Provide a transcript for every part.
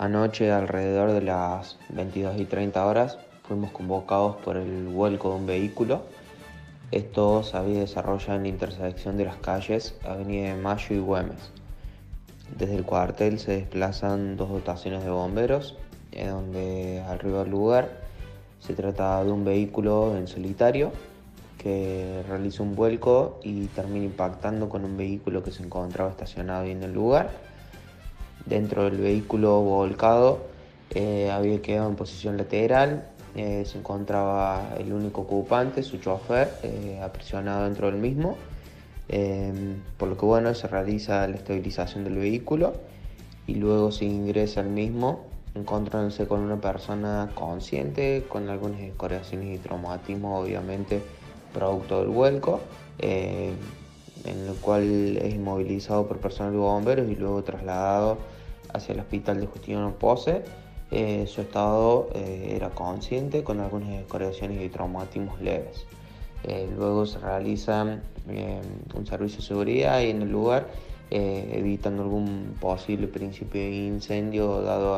Anoche, alrededor de las 22 y 30 horas, fuimos convocados por el vuelco de un vehículo. Esto se había desarrollado en la intersección de las calles Avenida de Mayo y Güemes. Desde el cuartel se desplazan dos dotaciones de bomberos, en donde arriba del lugar se trata de un vehículo en solitario que realiza un vuelco y termina impactando con un vehículo que se encontraba estacionado en el lugar. Dentro del vehículo volcado eh, había quedado en posición lateral, eh, se encontraba el único ocupante, su chofer, eh, aprisionado dentro del mismo, por lo que bueno, se realiza la estabilización del vehículo y luego se ingresa al mismo encontrándose con una persona consciente, con algunas escoriaciones y traumatismo obviamente producto del vuelco, en el cual es inmovilizado por personal de bomberos y luego trasladado hacia el hospital de Justiniano Pose. Eh, su estado eh, era consciente con algunas escoriaciones y traumatismos leves. luego se realiza un servicio de seguridad y en el lugar evitando algún posible principio de incendio dado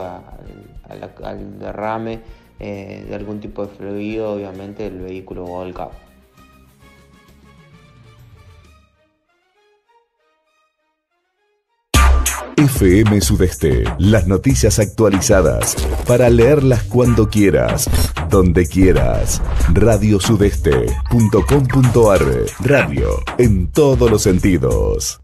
al derrame de algún tipo de fluido, obviamente el vehículo volcado. FM Sudeste, las noticias actualizadas para leerlas cuando quieras, donde quieras. Radiosudeste.com.ar Radio en todos los sentidos.